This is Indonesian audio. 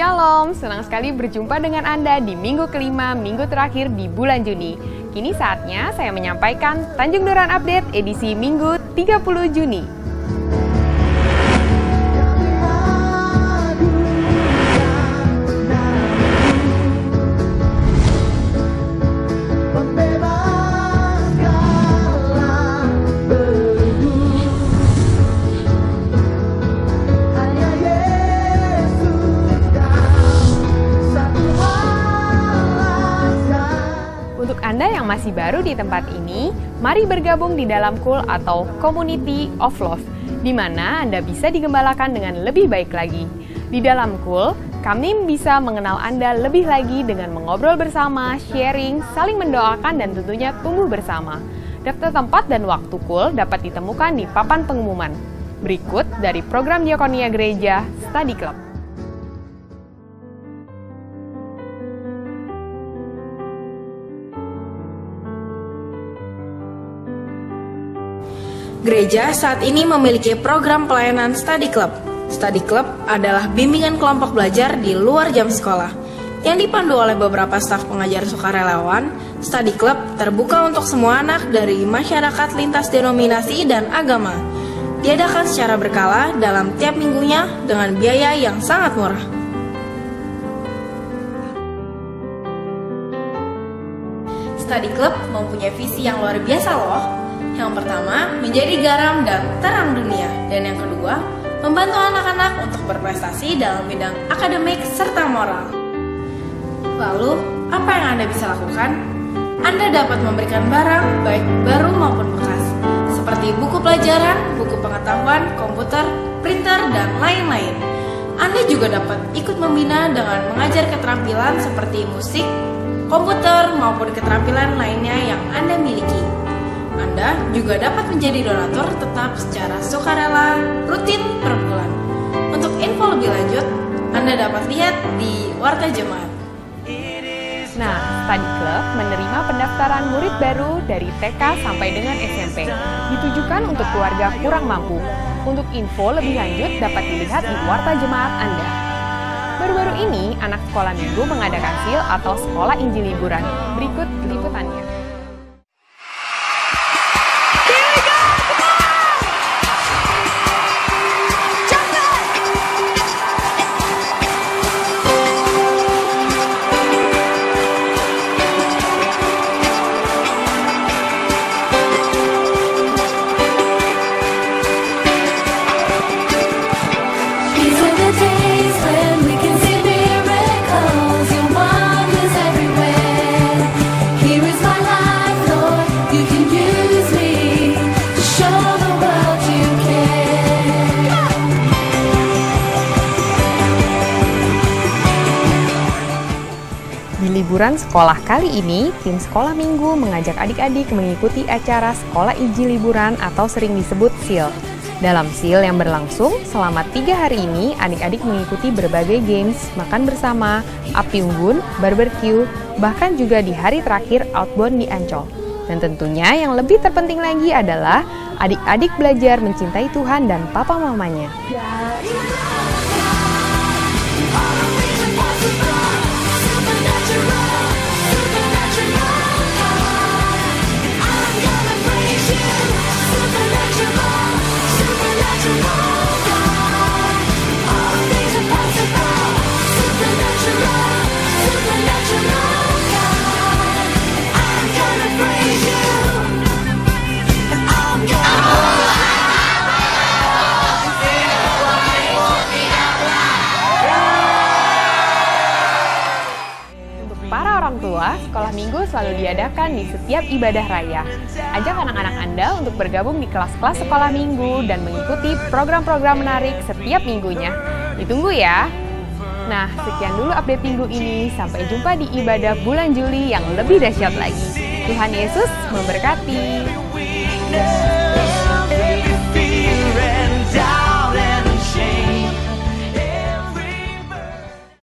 Shalom, senang sekali berjumpa dengan Anda di minggu kelima, minggu terakhir di bulan Juni. Kini saatnya saya menyampaikan Tanjung Duran Update edisi minggu 30 Juni. Masih baru di tempat ini, mari bergabung di dalam KUL atau Community of Love, di mana Anda bisa digembalakan dengan lebih baik lagi. Di dalam KUL, kami bisa mengenal Anda lebih lagi dengan mengobrol bersama, sharing, saling mendoakan, dan tentunya tumbuh bersama. Daftar tempat dan waktu KUL dapat ditemukan di papan pengumuman. Berikut dari program Diakonia Gereja Study Club. Gereja saat ini memiliki program pelayanan Study Club. Study Club adalah bimbingan kelompok belajar di luar jam sekolah. Yang dipandu oleh beberapa staf pengajar sukarelawan, Study Club terbuka untuk semua anak dari masyarakat lintas denominasi dan agama. Diadakan secara berkala dalam tiap minggunya dengan biaya yang sangat murah. Study Club mempunyai visi yang luar biasa loh. Yang pertama, menjadi garam dan terang dunia. Dan yang kedua, membantu anak-anak untuk berprestasi dalam bidang akademik serta moral. Lalu, apa yang Anda bisa lakukan? Anda dapat memberikan barang, baik baru maupun bekas, seperti buku pelajaran, buku pengetahuan, komputer, printer, dan lain-lain. Anda juga dapat ikut membina dengan mengajar keterampilan seperti musik, komputer, maupun keterampilan lainnya yang Anda miliki. Anda juga dapat menjadi donatur tetap secara sukarela rutin per bulan. Untuk info lebih lanjut, Anda dapat lihat di Warta Jemaat. Nah, Study Club menerima pendaftaran murid baru dari TK sampai dengan SMP. Ditujukan untuk keluarga kurang mampu. Untuk info lebih lanjut dapat dilihat di Warta Jemaat Anda. Baru-baru ini, anak sekolah minggu mengadakan SIL atau Sekolah Injil Liburan. Berikut liputannya. Liburan sekolah kali ini, tim sekolah minggu mengajak adik-adik mengikuti acara Sekolah Iji Liburan atau sering disebut SIL. Dalam SIL yang berlangsung, selama tiga hari ini, adik-adik mengikuti berbagai games, makan bersama, api unggun, barbecue, bahkan juga di hari terakhir outbound di Ancol. Dan tentunya yang lebih terpenting lagi adalah adik-adik belajar mencintai Tuhan dan papa mamanya. Untuk sekolah minggu selalu diadakan di setiap ibadah raya. Ajak anak-anak Anda untuk bergabung di kelas-kelas sekolah minggu dan mengikuti program-program menarik setiap minggunya. Ditunggu ya! Nah, sekian dulu update minggu ini. Sampai jumpa di ibadah bulan Juli yang lebih dahsyat lagi. Tuhan Yesus memberkati.